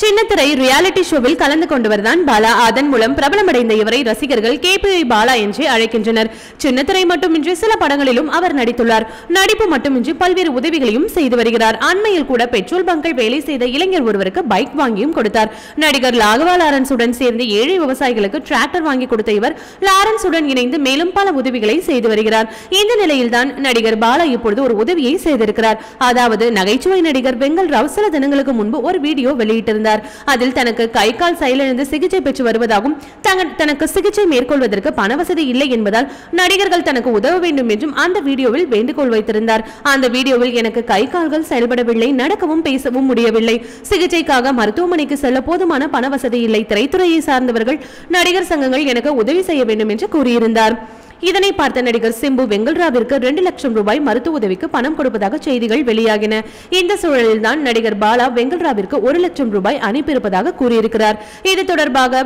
சின்னத்திரை ரியாலிட்டி ஷோவில் கலந்து கொண்டவர்தான் பாலா. அதன் மூலம் பிரபலமடைந்த இவரை ரசிகர்கள் கேபிஐ பாலா என்று அழைக்கின்றனர். சின்னத்திரை மட்டுமின்றி சில படங்களிலும் அவர் நடித்துள்ளார். நடிப்பு மட்டுமின்றி பல்வேறு உதவிகளையும் செய்து வருகிறார். அண்மையில் கூட பெட்ரோல் பங்கில் வேலை செய்த இளைஞர் ஒருவருக்கு பைக் வாங்கியும் கொடுத்தார். நடிகர் லாகவா லாரன்ஸுடன் சேர்ந்து ஏழை விவசாயிகளுக்கு டிராக்டர் வாங்கி கொடுத்த இவர் லாரன்ஸுடன் இணைந்து மேலும் பல உதவிகளை செய்து வருகிறார். இந்த நிலையில்தான் நடிகர் பாலா இப்பொழுது ஒரு உதவியை செய்திருக்கிறார். அதாவது நகைச்சுவை நடிகர் பெங்கல் ராவ் சில தினங்களுக்கு முன்பு ஒரு வீடியோ வெளியிட்டிருந்தார். அதில் தனக்கு கை கால் செயலிழந்து சிகிச்சை பெற்று வருவதாகவும் தனக்கு சிகிச்சை மேற்கொள்வதற்கு பண வசதி இல்லை என்பதால் நடிகர்கள் தனக்கு உதவ வேண்டும் என்றும் அந்த வீடியோவில் வேண்டுகோள் வைத்திருந்தார். அந்த வீடியோவில் எனக்கு கை கால்கள் செயல்படவில்லை நடக்கவும் பேசவும் முடியவில்லை. சிகிச்சைக்காக மருத்துவமனைக்கு செல்ல போதுமான பண வசதி இல்லை. திரைத்துறையை சார்ந்தவர்கள் நடிகர் சங்கங்கள் எனக்கு உதவி செய்ய வேண்டும் என்று கூறியிருந்தார். இதனை பார்த்த நடிகர் சிம்பு வெங்கல்ராவிற்கு இரண்டு லட்சம் ரூபாய் மருத்துவ உதவிக்கு பணம் கொடுப்பதாக செய்திகள் வெளியாகின. இந்த சூழலில்தான் நடிகர் பாலா வெங்கல்ராவிற்கு ஒரு லட்சம் ரூபாய் அனுப்பியிருப்பதாக கூறியிருக்கிறார். இது தொடர்பாக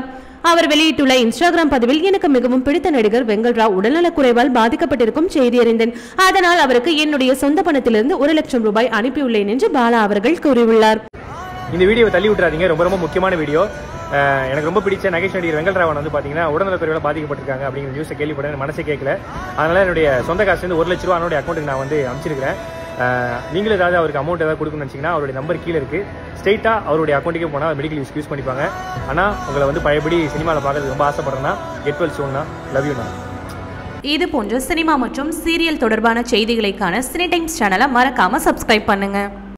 அவர் வெளியிட்டுள்ள இன்ஸ்டாகிராம் பதிவில் எனக்கு மிகவும் பிடித்த நடிகர் வெங்கல்ராவ் உடல்நலக் குறைவால் பாதிக்கப்பட்டிருக்கும் செய்தி அறிந்தேன். அதனால் அவருக்கு என்னுடைய சொந்த பணத்திலிருந்து ஒரு லட்சம் ரூபாய் அனுப்பியுள்ளேன் என்று பாலா அவர்கள் கூறியுள்ளார். இந்த வீடியோ தள்ளி விட்டுறாதீங்க. ரொம்ப ரொம்ப முக்கியமான வீடியோ. எனக்கு ரொம்ப பிடிச்ச நகைச்சுவை நடிகர் வெங்கல்ராவன் வந்து பார்த்தீங்கன்னா உடல்நலக்குறைவால் பாதிக்கப்பட்டிருக்காங்க அப்படிங்கிற நியூஸை கேள்விப்பட்டேன். எனக்கு மனசே கேட்கல. அதனால என்னுடைய சொந்த காசு வந்து ஒரு லட்ச ரூபா அவனுடைய அக்கௌண்ட்டுக்கு நான் வந்து அமைச்சிருக்கிறேன். நீங்களும் ஏதாவது அவருக்கு அமௌண்ட் ஏதாவது கொடுக்கணும்னு நினச்சிங்கன்னா அவருடைய நம்பர் கீழே இருக்கு. ஸ்ட்ரெயிட்டாக அவருடைய அக்கௌண்ட்டுக்கே போனால் மெடிக்கல் யூஸ் யூஸ் பண்ணிப்பாங்க. ஆனால் உங்களை வந்து பழையபடி சினிமாவில் பார்க்கறதுக்கு ரொம்ப ஆசைப்படுறேன்னா கெட் வெல் சோன்னா லவ் யூ நான் இது போன்ற சினிமா மற்றும் சீரியல் தொடர்பான செய்திகளைக்கான சினி டைம்ஸ் சேனலை மறக்காம சப்ஸ்கிரைப் பண்ணுங்கள்